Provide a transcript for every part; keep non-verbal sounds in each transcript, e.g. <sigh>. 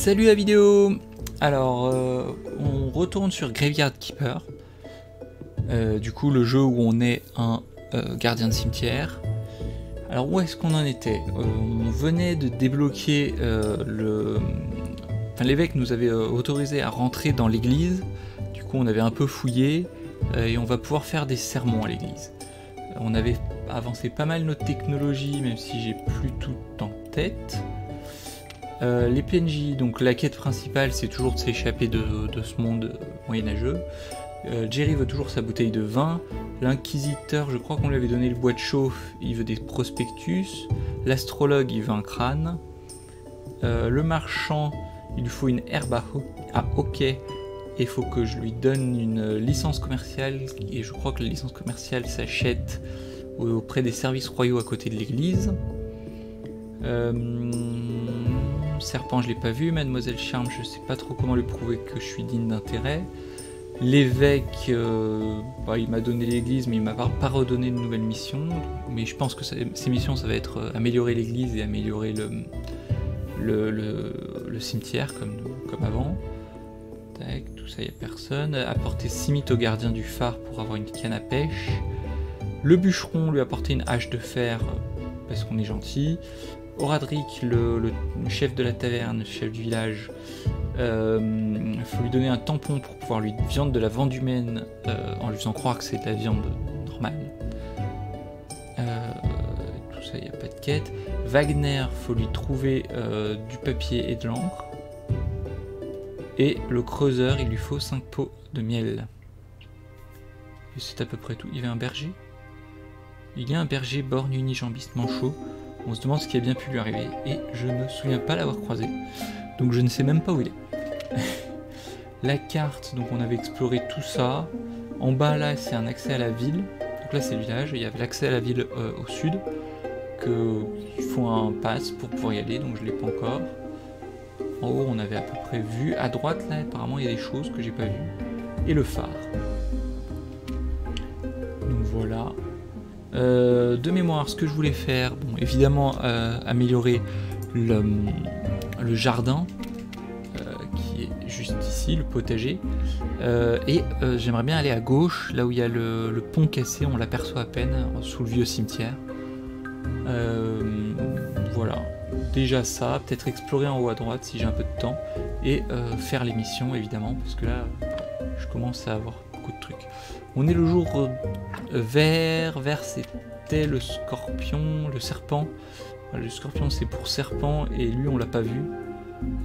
Salut la vidéo Alors, euh, on retourne sur Graveyard Keeper. Euh, du coup, le jeu où on est un euh, gardien de cimetière. Alors, où est-ce qu'on en était? On venait de débloquer le... Enfin, l'évêque nous avait autorisé à rentrer dans l'église. Du coup, on avait un peu fouillé et on va pouvoir faire des sermons à l'église. On avait avancé pas mal notre technologie, même si j'ai plus tout en tête. Euh, les PNJ, donc la quête principale, c'est toujours de s'échapper de, ce monde moyenâgeux. Euh, Jerry veut toujours sa bouteille de vin. L'inquisiteur, je crois qu'on lui avait donné le bois de chauffe, il veut des prospectus. L'astrologue, il veut un crâne. Euh, le marchand, il lui faut une herbe à, à hockey. Il faut que je lui donne une licence commerciale. Et je crois que la licence commerciale s'achète auprès des services royaux à côté de l'église. Euh, Serpent, je l'ai pas vu. Mademoiselle Charme, je sais pas trop comment lui prouver que je suis digne d'intérêt. L'évêque, euh, bah, il m'a donné l'église, mais il m'a pas redonné de nouvelles missions. Mais je pense que ces missions, ça va être euh, améliorer l'église et améliorer le, cimetière comme, comme avant. Tac, tout ça, il n'y a personne. Apporter 6 mythes au gardien du phare pour avoir une canne à pêche. Le bûcheron lui apporter une hache de fer euh, parce qu'on est gentil. Oradric, le, chef de la taverne, chef du village, il euh, faut lui donner un tampon pour pouvoir lui viande de la viande humaine euh, en lui faisant croire que c'est de la viande normale. Euh, tout ça, il n'y a pas de quête. Wagner, faut lui trouver du papier et de l'encre. Et le creuseur, il lui faut 5 pots de miel. C'est à peu près tout. Il y avait un berger? Il y a un berger borgne unijambiste manchot. On se demande ce qui a bien pu lui arriver et je ne me souviens pas l'avoir croisé. Donc je ne sais même pas où il est. <laughs> la carte, donc on avait exploré tout ça. En bas là c'est un accès à la ville. Donc là c'est le village. Il y avait l'accès à la ville euh, au sud. Que il faut un pass pour pouvoir y aller, donc je l'ai pas encore. En haut on avait à peu près vu. À droite là apparemment il y a des choses que j'ai pas vues. Et le phare. Donc voilà. Euh, de mémoire, ce que je voulais faire, bon, évidemment, euh, améliorer le, jardin, euh, qui est juste ici, le potager. et j'aimerais bien aller à gauche, là où il y a le, pont cassé, on l'aperçoit à peine, sous le vieux cimetière. voilà, déjà ça, peut-être explorer en haut à droite si j'ai un peu de temps, et faire les missions évidemment, parce que là, je commence à avoir beaucoup de trucs. On est le jour euh, vert, vert c'était le scorpion, le serpent. Le scorpion c'est pour serpent et lui on l'a pas vu.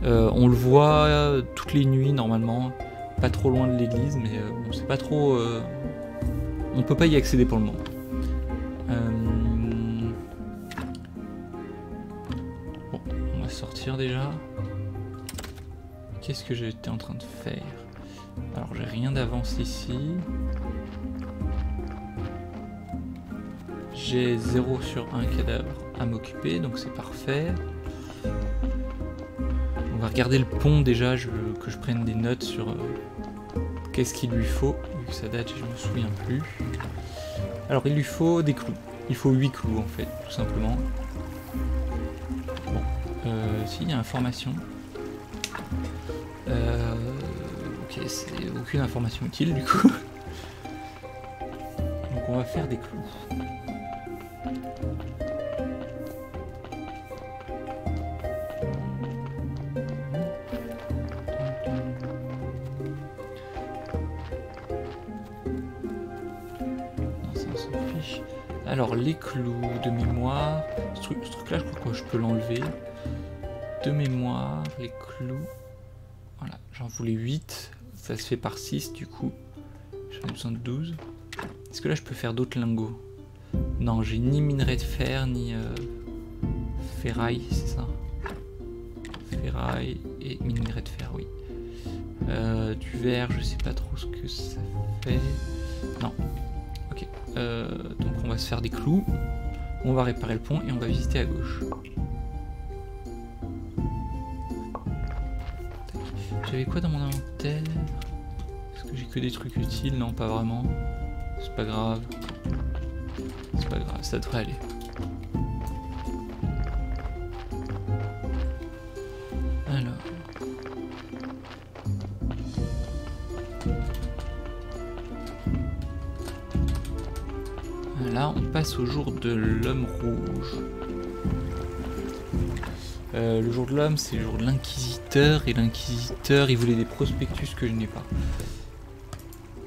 Euh, on le voit euh, toutes les nuits normalement, pas trop loin de l'église, mais on sait pas trop. on peut pas y accéder pour le moment. Bon, on va sortir déjà. Qu'est-ce que j'étais en train de faire? Alors j'ai rien d'avance ici. J'ai 0 sur 1 cadavre à m'occuper, donc c'est parfait. On va regarder le pont déjà, je veux que je prenne des notes sur euh, qu'est-ce qu'il lui faut, vu que ça date je me souviens plus. Alors il lui faut des clous, il faut 8 clous en fait, tout simplement. Bon, euh, si, il y a information. Euh, ok, c'est aucune information utile du coup. <laughs> Donc on va faire des clous. Alors les clous de mémoire, ce truc, là je crois que je peux l'enlever. De mémoire, les clous. Voilà, j'en voulais 8. Ça se fait par 6 du coup. J'en ai besoin de 12. Est-ce que là je peux faire d'autres lingots? Non, j'ai ni minerai de fer, ni euh, ferraille, c'est ça? Ferraille et minerai de fer, oui. Euh, du verre, je sais pas trop ce que ça fait. Non, euh, donc on va se faire des clous, on va réparer le pont et on va visiter à gauche. J'avais quoi dans mon inventaire? Est-ce que j'ai que des trucs utiles? Non, pas vraiment. C'est pas grave. C'est pas grave, ça devrait aller. Au jour de l'homme rouge. Euh, le jour de l'homme, c'est le jour de l'inquisiteur. Et l'inquisiteur, il voulait des prospectus que je n'ai pas.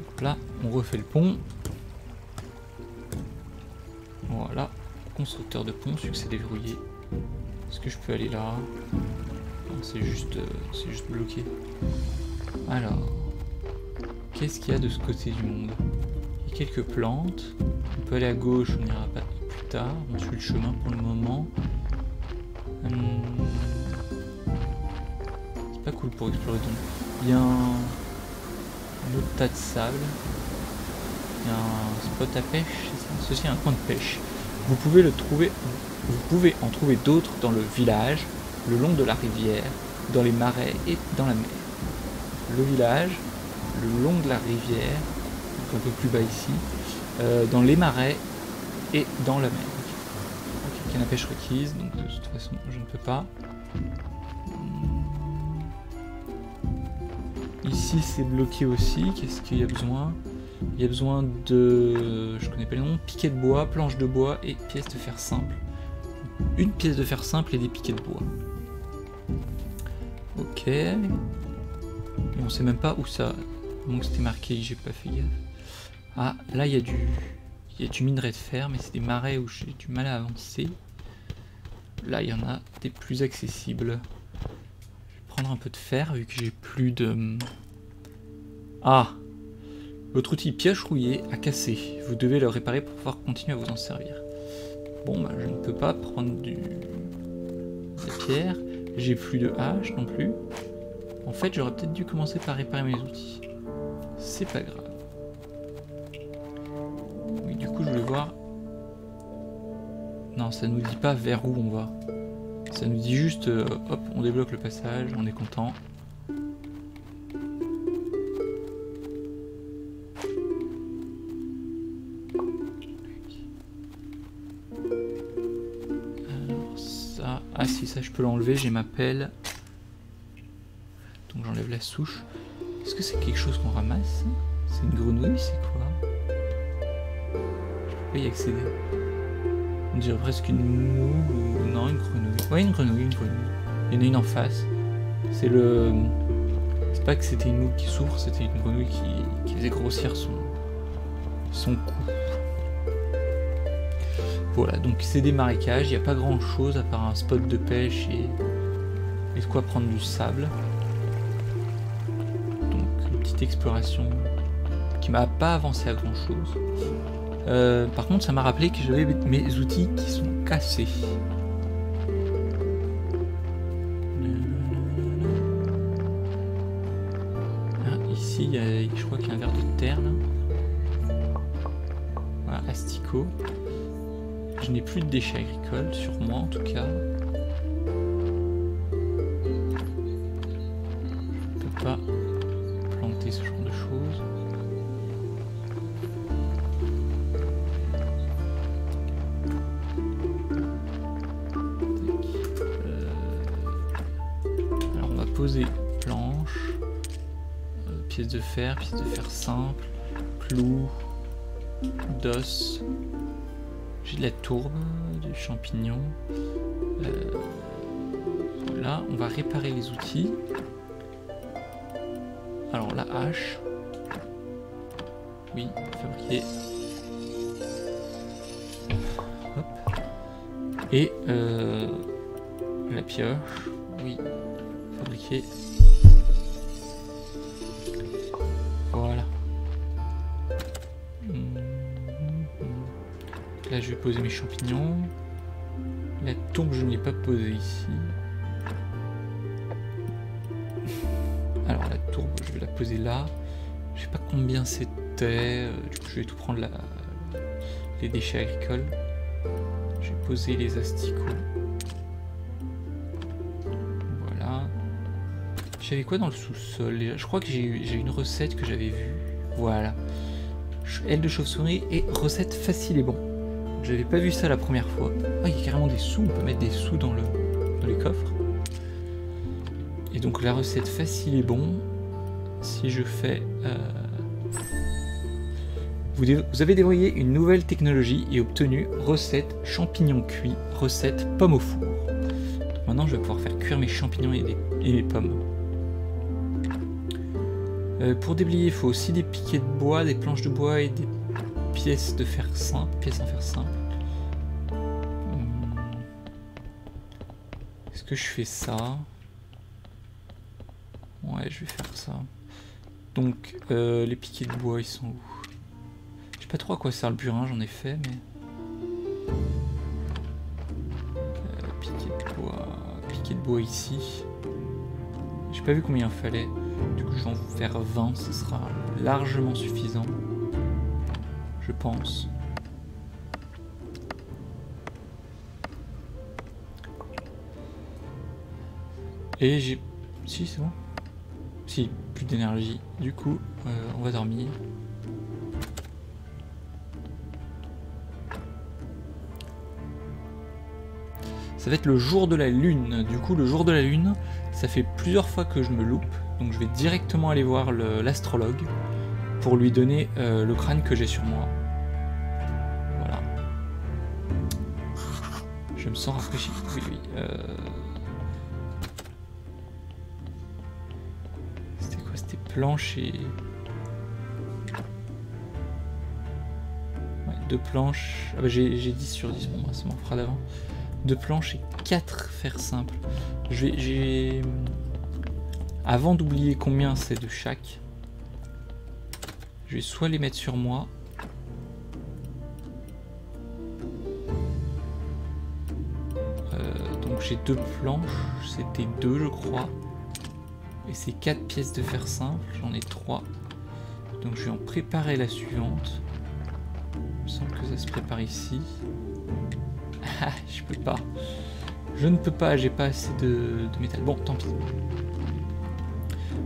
Donc là, on refait le pont. Voilà. Constructeur de pont, succès déverrouillé. Est-ce que je peux aller là? C'est juste, euh, c'est juste bloqué. Alors, qu'est-ce qu'il y a de ce côté du monde? Il y a quelques plantes. On peut aller à gauche, on ira pas plus tard. On suit le chemin pour le moment. Hum. C'est pas cool pour explorer donc. Il y a un... autre tas de sable. Il y a un spot à pêche, c'est ça? Ceci est un coin de pêche. Vous pouvez vous pouvez en trouver d'autres dans le village, le long de la rivière, dans les marais et dans la mer. Le village, le long de la rivière, un peu plus bas ici, euh, dans les marais et dans la mer. Ok, canne à pêche requise, donc de toute façon je ne peux pas. Ici c'est bloqué aussi, qu'est-ce qu'il y a besoin? Il y a besoin de... je connais pas les noms, piquet de bois, planche de bois et pièce de fer simple. Une pièce de fer simple et des piquets de bois. Ok. Et on sait même pas où ça... Donc c'était marqué, j'ai pas fait gaffe. Ah, là il y a du... Y a du minerai de fer, mais c'est des marais où j'ai du mal à avancer. Là, il y en a des plus accessibles. Je vais prendre un peu de fer, vu que j'ai plus de... Ah Votre outil pioche rouillé a cassé. Vous devez le réparer pour pouvoir continuer à vous en servir. Bon, bah, je ne peux pas prendre du... de pierre. J'ai plus de hache non plus. En fait, j'aurais peut-être dû commencer par réparer mes outils. C'est pas grave. Du coup, je voulais voir... Non, ça nous dit pas vers où on va. Ça nous dit juste, euh, hop, on débloque le passage, on est content. Alors ça... Ah si, ça je peux l'enlever, j'ai ma pelle. Donc j'enlève la souche. Est-ce que c'est quelque chose qu'on ramasse? C'est une grenouille, c'est quoi? Y accéder. On dirait presque une moule ou... Non, une grenouille. Ouais, une grenouille, une grenouille. Il y en a une en face. C'est le... C'est pas que c'était une moule qui souffre, c'était une grenouille qui, qui faisait grossir son, son cou. Voilà, donc c'est des marécages, il n'y a pas grand chose à part un spot de pêche et, et de quoi prendre du sable. Donc une petite exploration qui m'a pas avancé à grand chose. Euh, par contre, ça m'a rappelé que j'avais mes outils qui sont cassés. Ah, ici, il y a, je crois qu'il y a un verre de terre là. Voilà, asticot. Je n'ai plus de déchets agricoles, sur moi en tout cas. Pièce de fer simple, clou, d'os. J'ai de la tourbe, du champignon. Euh, là, on va réparer les outils. Alors la hache. Oui, fabriquer. Hop. Et euh, la pioche. Oui, fabriquer. Là, je vais poser mes champignons. La tourbe, je ne l'ai pas posée ici. Alors, la tourbe, je vais la poser là. Je sais pas combien c'était. Du coup, je vais tout prendre les déchets agricoles. Je vais poser les asticots. Voilà. J'avais quoi dans le sous-sol? Je crois que j'ai une recette que j'avais vue. Voilà. Aile de chauve-souris et recette facile et bon. J'avais pas vu ça la première fois. Ah, il y a carrément des sous, on peut mettre des sous dans, le, dans les coffres. Et donc la recette facile et bon, si je fais... euh, Vous, avez dévoyé une nouvelle technologie et obtenu recette champignons cuits, recette pommes au four. Maintenant, je vais pouvoir faire cuire mes champignons et, et mes pommes. Euh, pour déblayer, il faut aussi des piquets de bois, des planches de bois et des pièces de fer simple, pièces en fer simple. Que je fais ça? Ouais, je vais faire ça. Donc, euh, les piquets de bois, ils sont où? Je sais pas trop à quoi sert le burin, j'en ai fait, mais... Euh, de bois... Piquet de bois ici. J'ai pas vu combien il fallait. Du coup, je vais en faire 20, ce sera largement suffisant. Je pense. Et j'ai... Si, c'est bon Si, plus d'énergie. Du coup, euh, on va dormir. Ça va être le jour de la lune. Du coup, le jour de la lune, ça fait plusieurs fois que je me loupe. Donc je vais directement aller voir l'astrologue pour lui donner euh, le crâne que j'ai sur moi. Voilà. Je me sens rafraîchi. Oui, oui. Euh. Quoi C'était planche et... Ouais, deux planches. Ah bah j'ai 10 sur 10, bon, ça m'en fera d'avant. Deux planches et quatre fers simples. J'ai avant d'oublier combien c'est de chaque, je vais soit les mettre sur moi, euh, donc j'ai deux planches, c'était deux je crois, et c'est quatre pièces de fer simple, j'en ai trois, donc je vais en préparer la suivante, il me semble que ça se prépare ici, <laughs> ah je peux pas, je ne peux pas, j'ai pas assez de, métal, bon tant pis.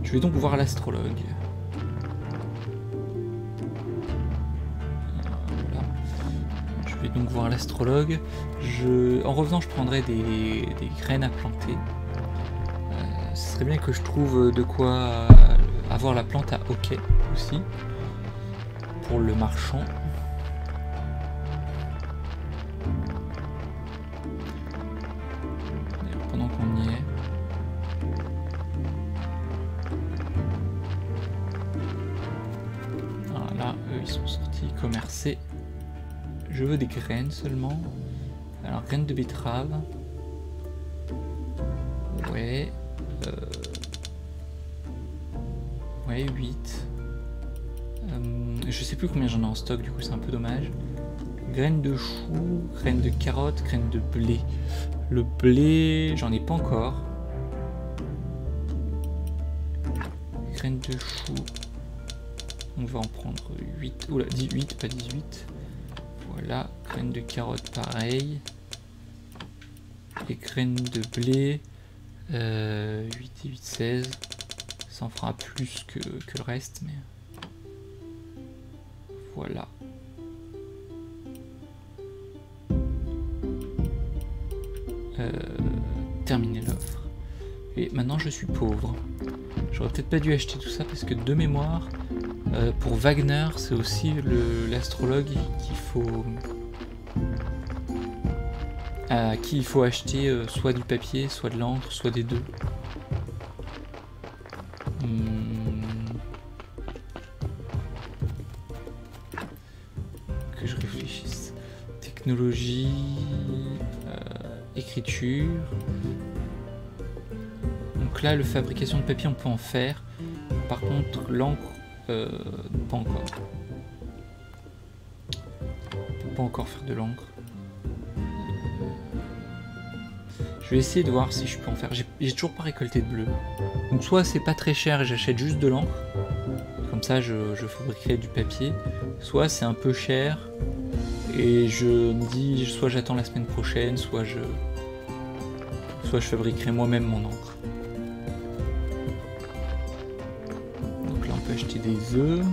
Je vais donc voir l'astrologue. Je vais donc voir l'astrologue. En revenant, je prendrai des, graines à planter. Euh, ce serait bien que je trouve de quoi avoir la plante à hockey aussi. Pour le marchand. Je veux des graines seulement. Alors, graines de betterave. Plus combien j'en ai en stock, du coup c'est un peu dommage. Graines de chou, graines de carottes, graines de blé. Le blé, j'en ai pas encore. Graines de chou, on va en prendre 8, oula, 18, pas 18. Voilà, graines de carottes pareil. Et graines de blé, 8 et 8, 16. Ça en fera plus que, que le reste, mais... Voilà. Euh, terminer l'offre. Et maintenant je suis pauvre. J'aurais peut-être pas dû acheter tout ça parce que de mémoire, euh, pour Wagner, c'est aussi l'astrologue qu'il faut à qui il faut acheter euh, soit du papier, soit de l'encre, soit des deux. Technologie, euh, écriture. Donc là, la fabrication de papier, on peut en faire. Par contre, l'encre, euh, pas encore. On peut pas encore faire de l'encre. Je vais essayer de voir si je peux en faire. J'ai toujours pas récolté de bleu. Donc soit c'est pas très cher et j'achète juste de l'encre. Comme ça je, fabriquerai du papier. Soit c'est un peu cher. Et je me dis soit j'attends la semaine prochaine, soit je. Soit je fabriquerai moi-même mon encre. acheter des œufs.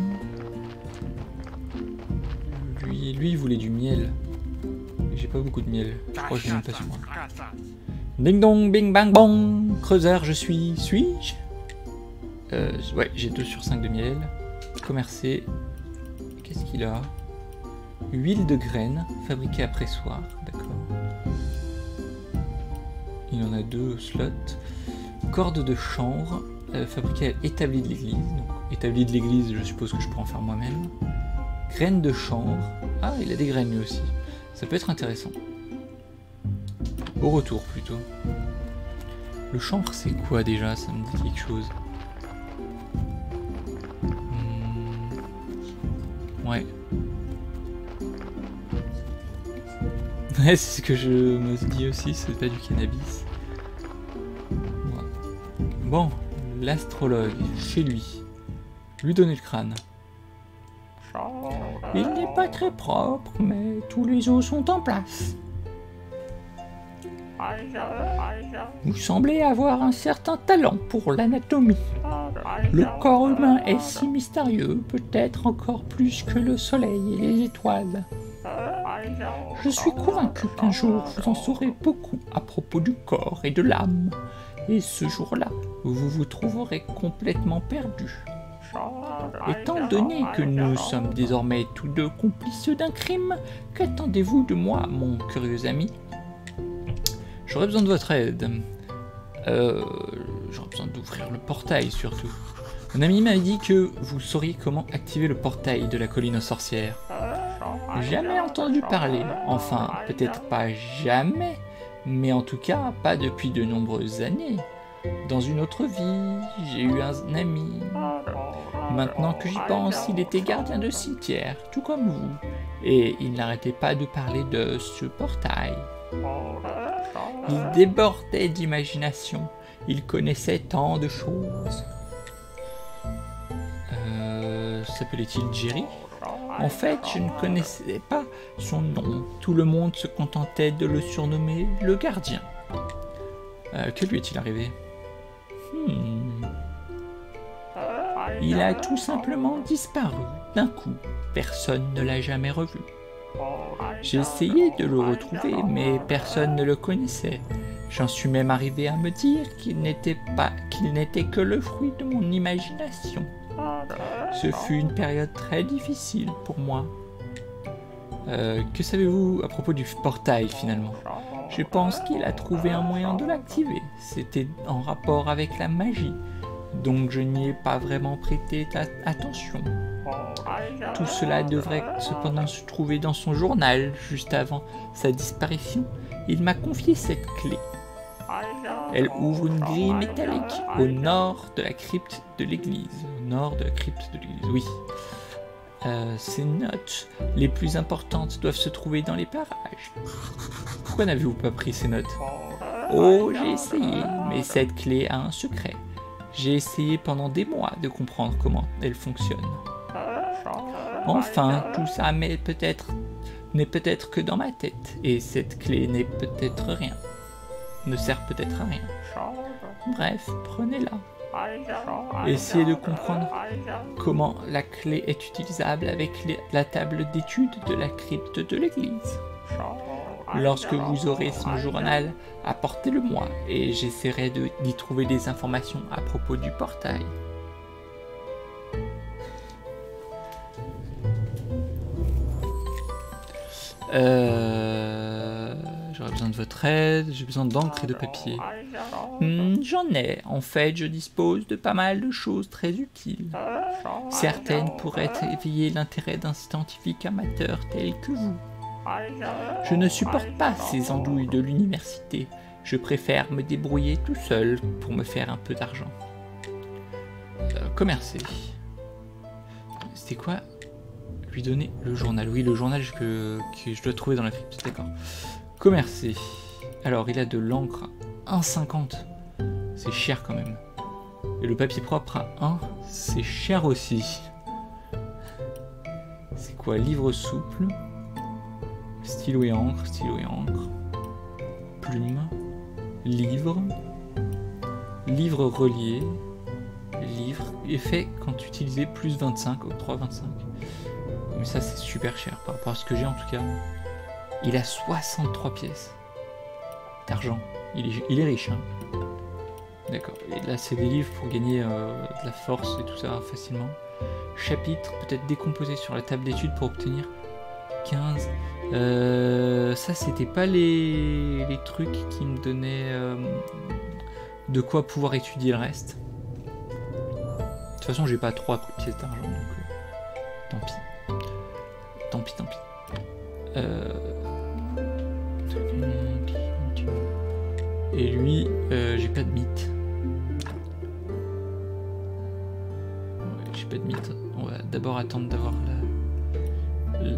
Lui, lui, il voulait du miel. J'ai pas beaucoup de miel. Je crois que j'ai même pas sur moi. Ding dong, bing bang bong. Creuseur, je suis. Suis-je? Euh, Ouais, j'ai 2 sur 5 de miel. Commercer. qu'est-ce qu'il a? Huile de graines, fabriquée à pressoir, d'accord. Il en a deux slots. Corde de chanvre, euh, fabriquée à établi de l'église. Donc, établi de l'église, je suppose que je peux en faire moi-même. Graines de chanvre. Ah, il a des graines lui aussi. Ça peut être intéressant. Au retour plutôt. Le chanvre, c'est quoi déjà? Ça me dit quelque chose. Hmm. Ouais. Ouais, c'est ce que je me dis aussi, c'est pas du cannabis. Bon, l'astrologue, chez lui. Lui donner le crâne. Il n'est pas très propre, mais tous les os sont en place. Vous semblez avoir un certain talent pour l'anatomie. Le corps humain est si mystérieux, peut-être encore plus que le soleil et les étoiles. Je suis convaincu qu'un jour vous en saurez beaucoup à propos du corps et de l'âme. Et ce jour-là, vous vous trouverez complètement perdu. Étant donné que nous sommes désormais tous deux complices d'un crime, qu'attendez-vous de moi, mon curieux ami? J'aurais besoin de votre aide. Euh, J'aurais besoin d'ouvrir le portail surtout. Mon ami m'a dit que vous sauriez comment activer le portail de la colline aux sorcières. Jamais entendu parler. Enfin, peut-être pas jamais, mais en tout cas pas depuis de nombreuses années. Dans une autre vie, j'ai eu un ami. Maintenant que j'y pense, il était gardien de cimetière, tout comme vous. Et il n'arrêtait pas de parler de ce portail. Il débordait d'imagination. Il connaissait tant de choses. Euh, S'appelait-il Jerry? En fait, je ne connaissais pas son nom. Tout le monde se contentait de le surnommer le gardien. Euh, que lui est-il arrivé? Hmm. Il a tout simplement disparu d'un coup. Personne ne l'a jamais revu. J'ai essayé de le retrouver, mais personne ne le connaissait. J'en suis même arrivé à me dire qu'il n'était pas, qu'il n'était que le fruit de mon imagination. Ce fut une période très difficile pour moi. Euh, que savez-vous à propos du portail finalement? Je pense qu'il a trouvé un moyen de l'activer. C'était en rapport avec la magie, donc je n'y ai pas vraiment prêté attention. Tout cela devrait cependant se trouver dans son journal juste avant sa disparition. Il m'a confié cette clé. Elle ouvre une grille métallique au nord de la crypte de l'église. Au nord de la crypte de l'église, oui. Euh, ces notes les plus importantes doivent se trouver dans les parages. Pourquoi n'avez-vous pas pris ces notes? Oh, j'ai essayé, mais cette clé a un secret. J'ai essayé pendant des mois de comprendre comment elle fonctionne. Enfin, tout ça mais peut-être n'est peut-être que dans ma tête, et cette clé n'est peut-être rien. Ne sert peut-être à rien. Bref, prenez-la. Essayez de comprendre comment la clé est utilisable avec la table d'étude de la crypte de l'église. Lorsque vous aurez son journal, apportez-le-moi et j'essaierai d'y trouver des informations à propos du portail. Euh, J'aurais besoin de votre aide, j'ai besoin d'encre et de papier. Hmm, j'en ai, en fait, je dispose de pas mal de choses très utiles. Certaines pourraient éveiller l'intérêt d'un scientifique amateur tel que vous. Je ne supporte pas ces andouilles de l'université. Je préfère me débrouiller tout seul pour me faire un peu d'argent. Euh, commercer. C'était quoi? Lui donner le journal. Oui, le journal que, que je dois trouver dans la crypte. D'accord. Commercer. Alors, il a de l'encre à 1,50. C'est cher quand même. Et le papier propre à 1, c'est cher aussi. C'est quoi Livre souple? Stylo et encre, stylo et encre. Plume. Livre. Livre relié. Livre. Effet quand utilisé plus 25, au 3,25. Mais ça c'est super cher par rapport à ce que j'ai en tout cas. Il a 63 pièces d'argent. Il est, riche. Hein. D'accord. Et là, c'est des livres pour gagner euh, de la force et tout ça facilement. Chapitre, peut-être décomposé sur la table d'études pour obtenir 15. Euh, ça, c'était pas les, trucs qui me donnaient euh, de quoi pouvoir étudier le reste. De toute façon, j'ai pas trois pièces d'argent, donc tant pis. Tant pis, tant pis. Euh, Et lui, euh, j'ai pas de mythe. J'ai pas de mythe. On va d'abord attendre d'avoir la,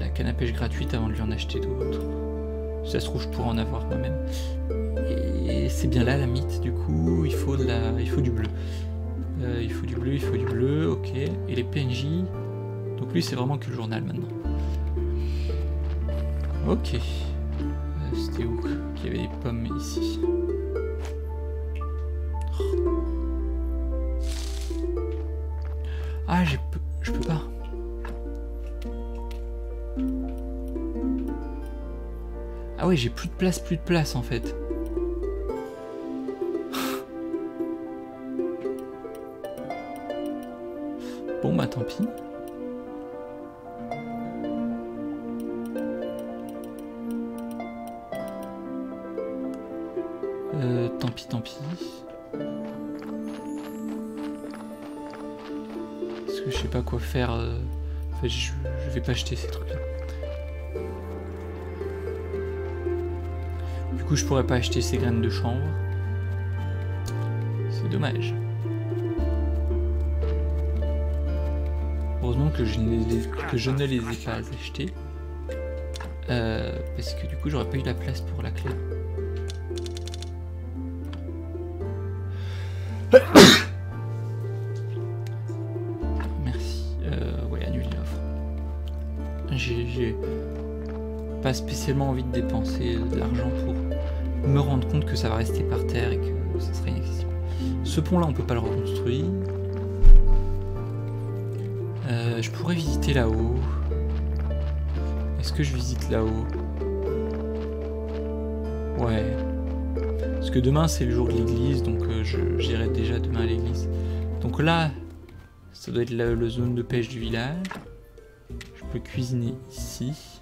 la canne à pêche gratuite avant de lui en acheter d'autres. Ça se trouve, je pourrais en avoir moi-même. Et c'est bien là la mythe, du coup, il faut, de la, il faut du bleu. Euh, il faut du bleu, il faut du bleu, ok. Et les PNJ. Donc lui, c'est vraiment que le journal maintenant. Ok. Euh, C'était où qu'il y avait des pommes ici Ah, j'ai peu- je peux pas. Ah ouais, j'ai plus de place, plus de place en fait. Bon bah tant pis. Je, vais pas acheter ces trucs-là. Du coup, je pourrais pas acheter ces graines de chanvre. C'est dommage. Heureusement que je ne les, que je ne les ai pas achetées. Euh, parce que du coup, j'aurais pas eu la place pour la clé. Envie de dépenser de l'argent pour me rendre compte que ça va rester par terre et que ça serait inaccessible. Ce pont-là, on peut pas le reconstruire. Euh, je pourrais visiter là-haut. Est-ce que je visite là-haut? Ouais. Parce que demain, c'est le jour de l'église, donc euh, j'irai déjà demain à l'église. Donc là, ça doit être la zone de pêche du village. Je peux cuisiner ici.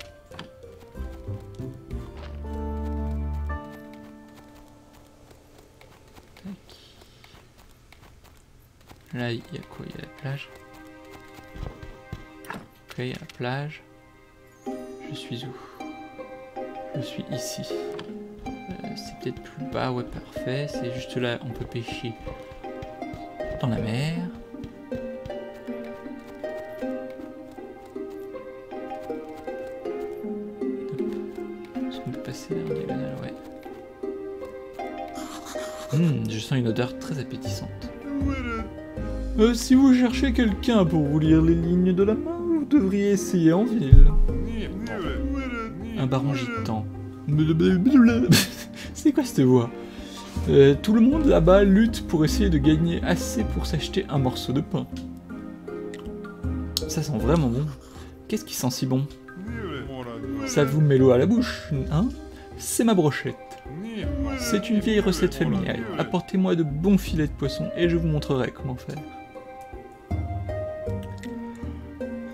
Là, il y a quoi? Il y a la plage? Ok, il y a la plage. Je suis où? Je suis ici. Euh, c'est peut-être plus bas, ouais, parfait. C'est juste là, on peut pêcher dans la mer. Une odeur très appétissante. Euh, si vous cherchez quelqu'un pour vous lire les lignes de la main, vous devriez essayer en ville. Un baron gitan. <laughs> C'est quoi cette voix? Euh, Tout le monde là-bas lutte pour essayer de gagner assez pour s'acheter un morceau de pain. Ça sent vraiment bon. Qu'est-ce qui sent si bon? Ça vous met l'eau à la bouche, hein? C'est ma brochette. C'est une vieille recette familiale. Apportez-moi de bons filets de poisson et je vous montrerai comment faire.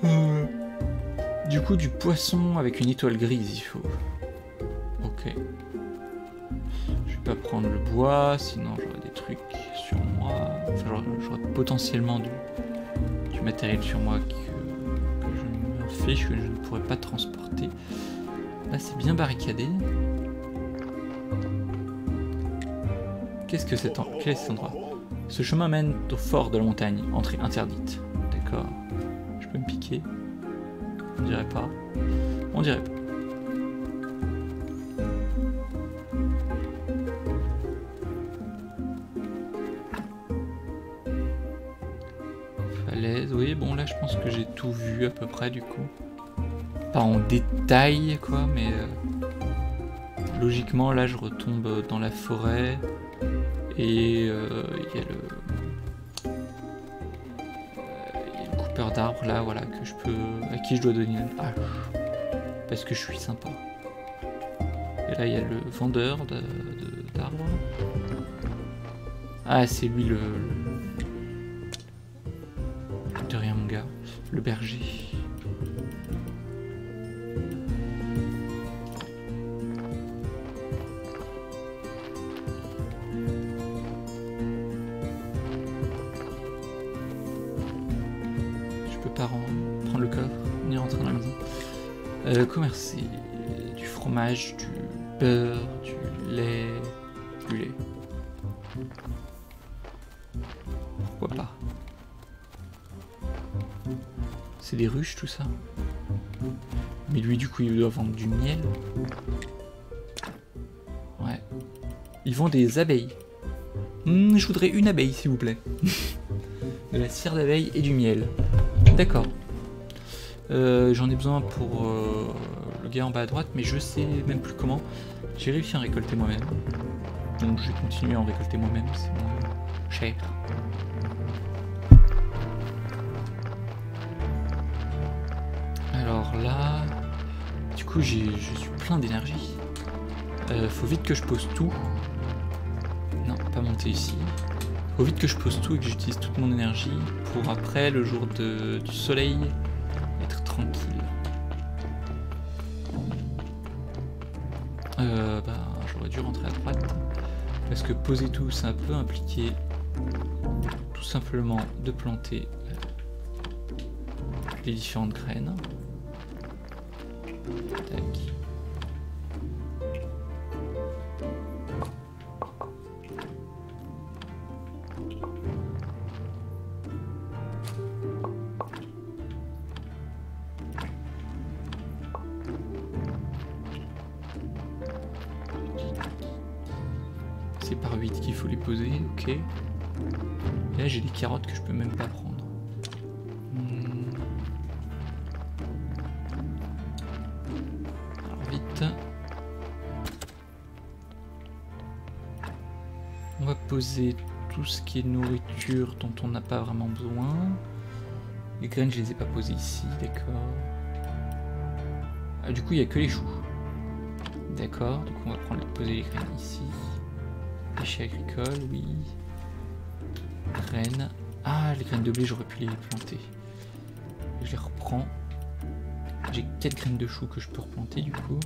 Euh, Du coup, du poisson avec une étoile grise, il faut. Ok. Je vais pas prendre le bois, sinon j'aurai des trucs sur moi. Enfin, j'aurai- potentiellement du, du matériel sur moi que, que je me fiche, que je ne pourrais pas transporter. Là, c'est bien barricadé. Qu'est-ce que c'est en... Quel est cet endroit? Ce chemin mène au fort de la montagne, entrée interdite. D'accord. Je peux me piquer? On dirait pas. On dirait pas. Falaise, oui, bon là je pense que j'ai tout vu à peu près du coup. Pas en détail quoi, mais euh, logiquement là je retombe dans la forêt et euh, il y a le euh, y a le coupeur d'arbres là voilà que je peux à qui je dois donner une hache parce que je suis sympa. Et là il y a le vendeur de- de- d'arbres. Ah, c'est lui le... De rien, mon gars. Le berger. Euh, du fromage, du beurre, du lait, du lait. Pourquoi pas C'est des ruches tout ça Mais lui du coup il doit vendre du miel. Ouais. Ils vendent des abeilles. Hmm, je voudrais une abeille s'il vous plaît. <laughs> De la cire d'abeille et du miel. D'accord. Euh, J'en ai besoin pour euh, le gars en bas à droite, mais je sais même plus comment. J'ai réussi à en récolter moi-même. Donc je vais continuer à en récolter moi-même, c'est moins cher. Alors là, du coup je suis plein d'énergie. Euh, faut vite que je pose tout. Non, pas monter ici. Faut vite que je pose tout et que j'utilise toute mon énergie pour après, le jour de- du soleil, que poser tout, ça peut impliquer tout simplement de planter euh, les différentes graines. Que je peux même pas prendre. Hmm. Alors vite. On va poser tout ce qui est nourriture dont on n'a pas vraiment besoin. Les graines je les ai pas posées ici, d'accord. Ah, du coup il n'y a que les choux. D'accord, donc on va prendre poser les graines ici. Déchets agricoles, oui. Ah, les graines de blé, j'aurais pu les planter. Je les reprends. J'ai 4 graines de choux que je peux replanter du coup.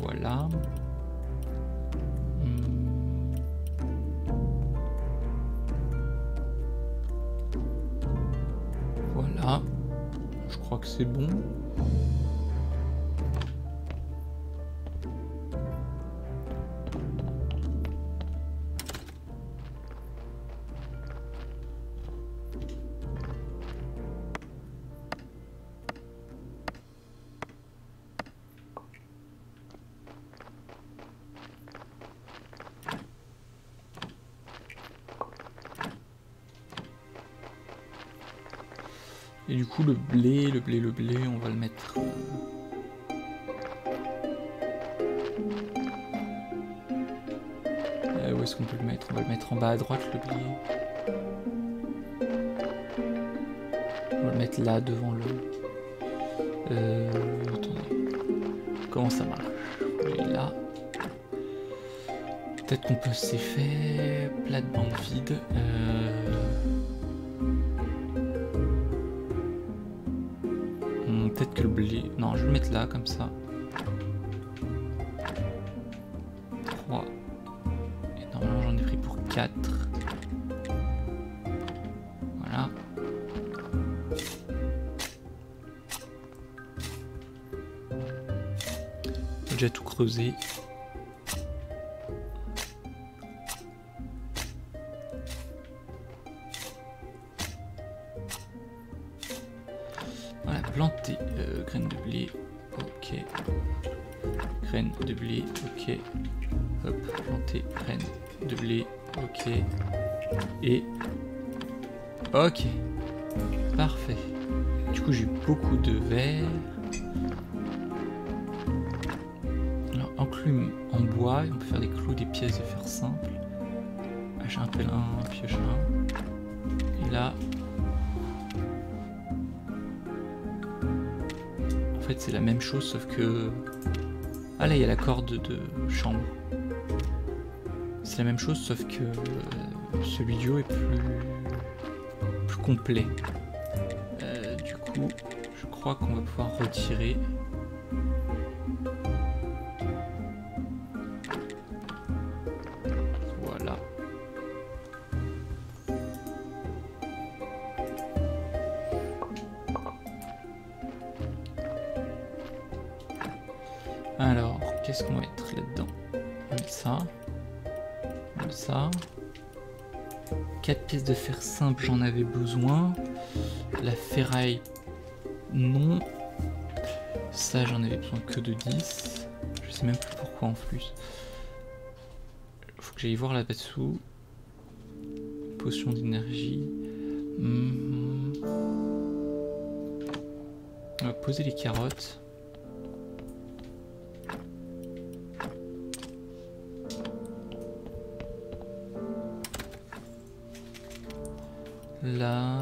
Voilà. Hmm. Voilà. Je crois que c'est bon. Coup, le blé, le blé, le blé, on va le mettre. euh, euh, où est-ce qu'on peut le mettre? On va le mettre en bas à droite, le blé. On va le mettre là, devant le. Euh, attendez. Comment ça marche? Là. Peut-être qu'on peut s'effaire. Plate-bande vide. Euh... Peut-être que le blé. Non, je vais le mettre là, comme ça. 3. Et normalement, j'en ai pris pour 4. Voilà. J'ai déjà tout creusé. Et. Ok. Parfait. Du coup, j'ai beaucoup de verre. Alors, enclume en bois. On peut faire des clous, des pièces de fer simple. Hache un pélin, un pioche un. Et là, En fait, c'est la même chose, sauf que. Ah là, il y a la corde de chambre. c'est la même chose sauf que celui du haut est plus, complet. Euh, du coup, je crois qu'on va pouvoir retirer. Voilà. Alors, qu'est-ce qu'on va mettre là-dedans? On ça. On ça. 4 pièces de fer simple, j'en avais besoin. La ferraille, non. Ça, j'en avais besoin que de 10. Je sais même plus pourquoi en plus. Faut que j'aille voir là-dessous. Potion d'énergie. Mhm. On va poser les carottes. Là.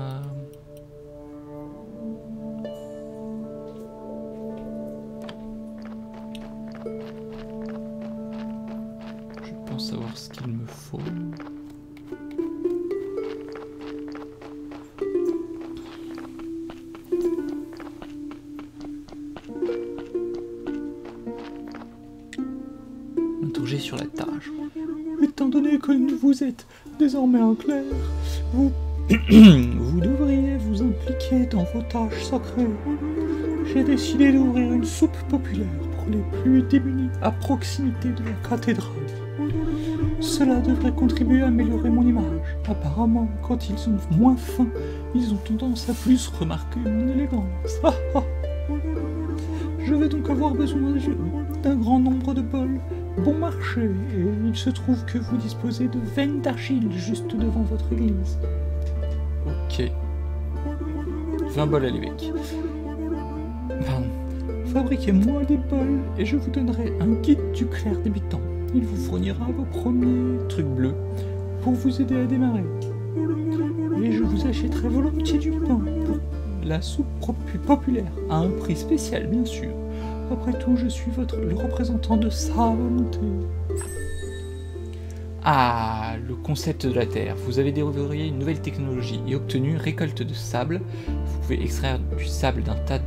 J'ai décidé d'ouvrir une soupe populaire pour les plus démunis à proximité de la cathédrale. Cela devrait contribuer à améliorer mon image. Apparemment, quand ils ont moins faim, ils ont tendance à plus remarquer mon élégance. Ah, ah. Je vais donc avoir besoin d'un grand nombre de bols bon marché, et il se trouve que vous disposez de veines d'argile juste devant votre église. Ok. 20 bols à l'évêque. Pardon. Fabriquez-moi des bols et je vous donnerai un guide du clair débutant. Il vous fournira vos premiers trucs bleus pour vous aider à démarrer. Et je vous achèterai volontiers du pain pour la soupe populaire, à un prix spécial bien sûr. Après tout, je suis votre le représentant de sa volonté. Ah, le concept de la Terre. Vous avez découvert une nouvelle technologie et obtenu récolte de sable. Pouvez extraire du sable d'un tas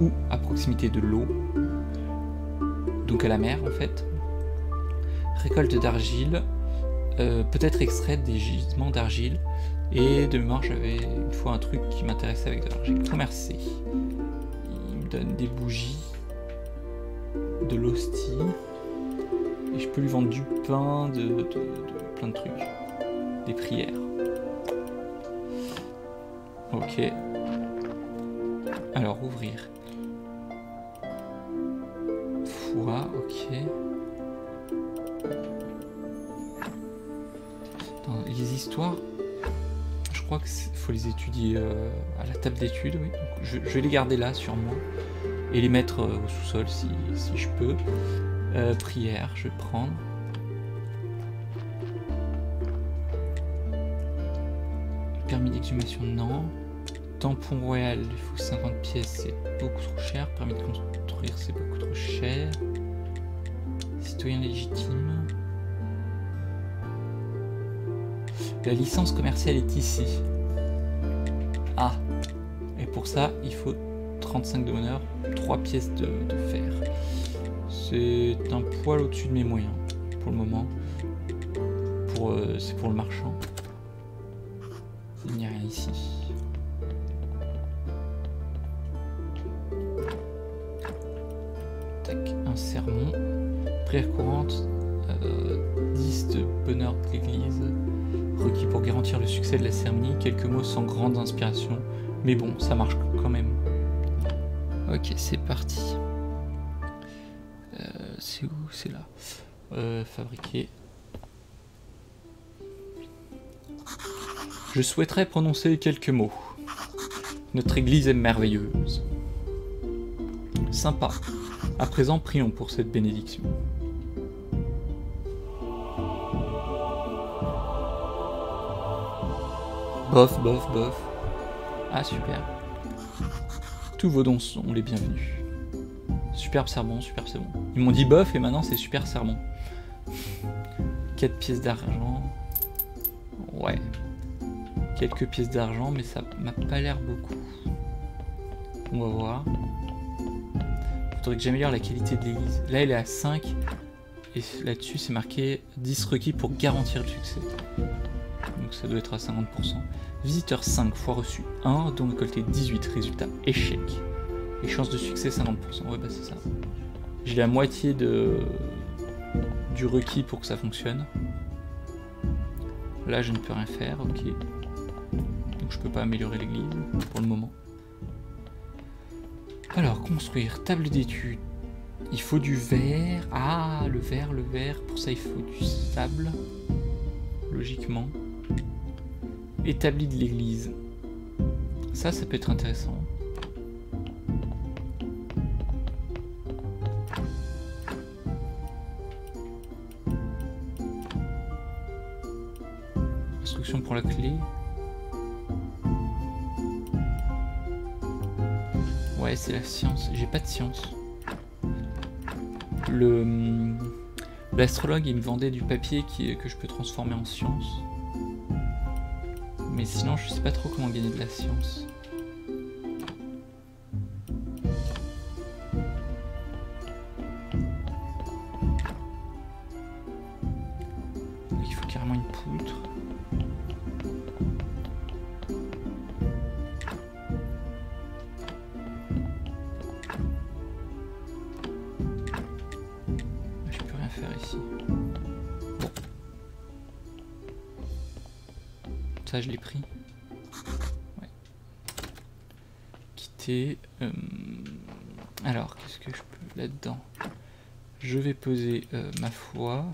ou à proximité de l'eau, donc à la mer en fait. Récolte d'argile, euh, peut-être extraite des gisements d'argile. Et de mémoire, j'avais une fois un truc qui m'intéressait avec de l'argile. Commercer. Il me donne des bougies, de l'hostie. Et je peux lui vendre du pain, de- de- plein de trucs. Des prières. Ok. Alors, ouvrir. Foi, ok. Les histoires, je crois qu'il faut les étudier euh, à la table d'études, oui. Je, vais les garder là sur moi et les mettre euh, au sous-sol si, si je peux. Euh, prière, je vais prendre. Permis d'exhumation, non. Tampon royal, il faut 50 pièces, c'est beaucoup trop cher. Permis de construire, c'est beaucoup trop cher. Citoyen légitime. La licence commerciale est ici. Ah. Et pour ça, il faut 35 de honneur, 3 pièces de, fer. C'est un poil au-dessus de mes moyens pour le moment. Pour, euh, c'est pour le marchand. Prière courante, euh, 10 de bonheur de l'église. Requis pour garantir le succès de la cérémonie. Quelques mots sans grande inspiration. Mais bon, ça marche quand même. Ok, c'est parti. Euh, c'est où? C'est là. Euh, fabriquer. Je souhaiterais prononcer quelques mots. Notre église est merveilleuse. Sympa. À présent, prions pour cette bénédiction. Bof, bof, bof. Ah, super. Tous vos dons sont les bienvenus. Superbe sermon, superbe sermon. Ils m'ont dit bof et maintenant c'est super sermon. 4 pièces d'argent. Ouais. Quelques pièces d'argent, mais ça m'a pas l'air beaucoup. On va voir. Faudrait que j'améliore la qualité de l'église. Là, elle est à 5. Et là-dessus, c'est marqué 10 requis pour garantir le succès. Donc ça doit être à 50%. Visiteur 5, fois reçu 1, dont récolté 18. Résultat échec. Et chance de succès 50%. Ouais, bah c'est ça. J'ai la moitié de du requis pour que ça fonctionne. Là, je ne peux rien faire, ok. Donc je peux pas améliorer l'église pour le moment. Alors, construire, table d'études. Il faut du verre. Ah, le verre, le verre. Pour ça, il faut du sable. Logiquement. Établi de l'église. Ça, ça peut être intéressant. Instruction pour la clé. Ouais, c'est la science. J'ai pas de science. Le l'astrologue, il me vendait du papier qui, que je peux transformer en science. Mais sinon, je sais pas trop comment gagner de la science.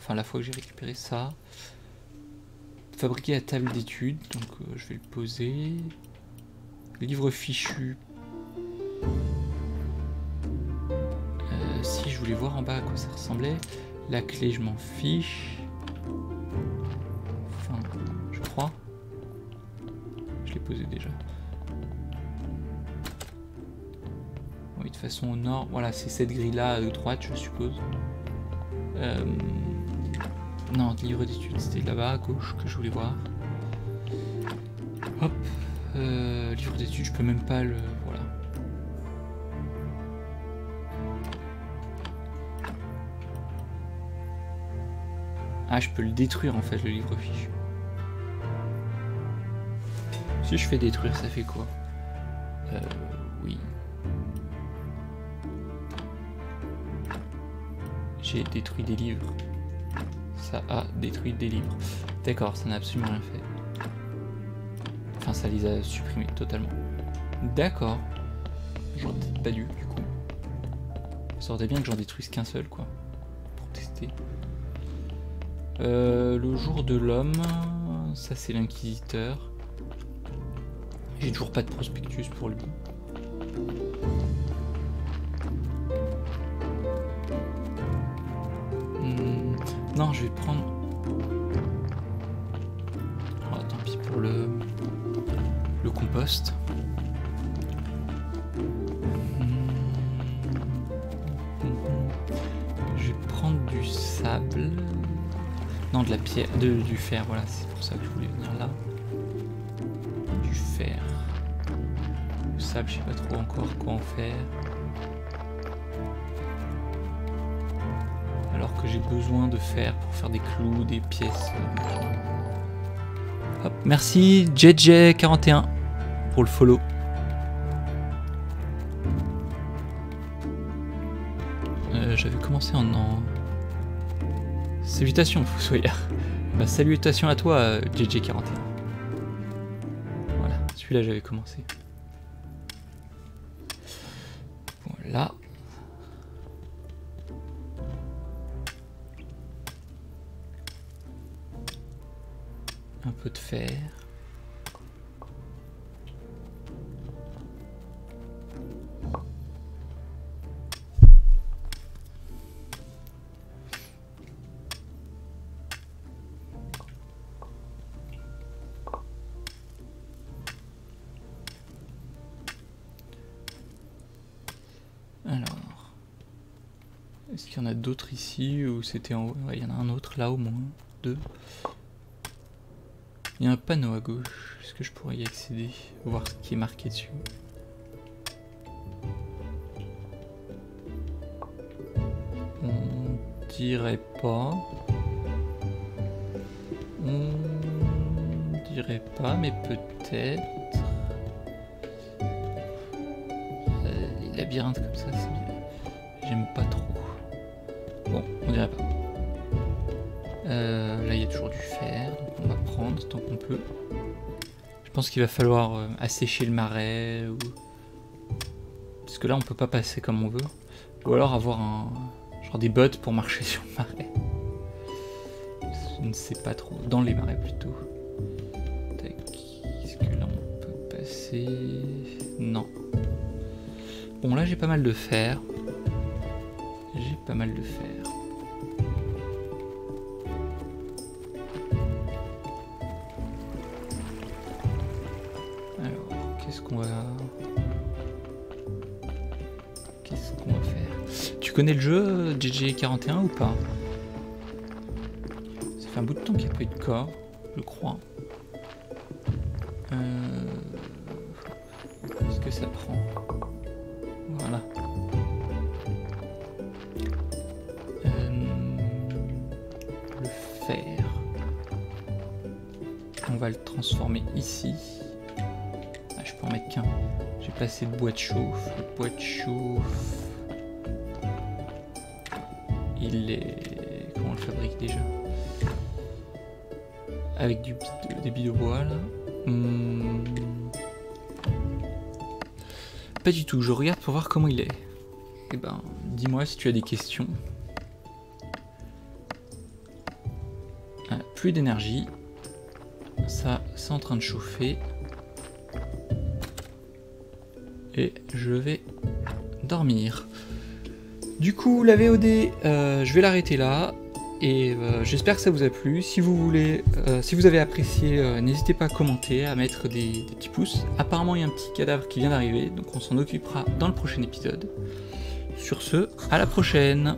Enfin la foi que j'ai récupéré ça. Fabriquer la table d'études, donc euh, je vais le poser. Livre fichu. Euh, si je voulais voir en bas à quoi ça ressemblait. La clé, je m'en fiche. Enfin, je crois. Je l'ai posé déjà. Oui, de façon, au nord, voilà, c'est cette grille-là à droite, je suppose. Euh, Non, livre d'études, c'était là-bas à gauche que je voulais voir. Hop. Euh, livre d'études, je peux même pas le. Voilà. Ah, je peux le détruire en fait, le livre fichu. Si je fais détruire, ça fait quoi? Euh. Oui. J'ai détruit des livres. Ça a détruit des livres. D'accord, ça n'a absolument rien fait. Enfin, ça les a supprimés totalement. D'accord. J'aurais peut-être pas dû, du coup. Ça aurait bien que j'en détruise qu'un seul, quoi. Pour tester. Euh, le jour de l'homme, ça c'est l'inquisiteur. J'ai toujours pas de prospectus pour lui. Non, je vais prendre. Oh, tant pis pour le le compost. Je vais prendre du sable. Non, de la pierre, de, du fer, voilà, c'est pour ça que je voulais venir là. Du fer. Le sable, je sais pas trop encore quoi en faire. J'ai besoin de fer pour faire des clous, des pièces. euh, merci JJ41 pour le follow. Euh, J'avais commencé en an. Salutations, Fossoyeur. <laughs> Bah, salutations à toi, euh, JJ41. Voilà, celui-là j'avais commencé. De fer. Alors. Est-ce qu'il y en a d'autres ici ou c'était en haut? Il y en a un autre là au moins. 2. Il y a un panneau à gauche. Est-ce que je pourrais y accéder Voir ce qui est marqué dessus? On dirait pas. On dirait pas, mais peut-être. Euh, les labyrinthes comme ça, c'est bien. J'aime pas trop. Je pense qu'il va falloir euh, assécher le marais ou. Parce que là, on peut pas passer comme on veut. Ou alors avoir un. genre des bottes pour marcher <laughs> sur le marais. Je ne sais pas trop. Dans les marais plutôt. Est-ce que là, on peut passer? Non. Bon, là, j'ai pas mal de fer. J'ai pas mal de fer. Tu connais le jeu JJ41 ou pas Ça fait un bout de temps qu'il n'y a pas eu de corps, je crois. Euh... Qu'est-ce que ça prend Voilà. Euh, le fer. On va le transformer ici. Ah, je peux en mettre qu'un. J'ai assez de bois de chauffe. Le bois de chauffe. Il est. Comment on le fabrique déjà Avec du des billes de bois là. Hmm. Pas du tout, je regarde pour voir comment il est. Eh ben, dis-moi si tu as des questions. Ah, plus d'énergie. Ça, c'est en train de chauffer. Et je vais dormir. Du coup, la VOD, euh, je vais l'arrêter là. Et euh, j'espère que ça vous a plu. Si vous voulez, euh, si vous avez apprécié, euh, n'hésitez pas à commenter, à mettre des, des petits pouces. Apparemment, il y a un petit cadavre qui vient d'arriver, donc on s'en occupera dans le prochain épisode. Sur ce, à la prochaine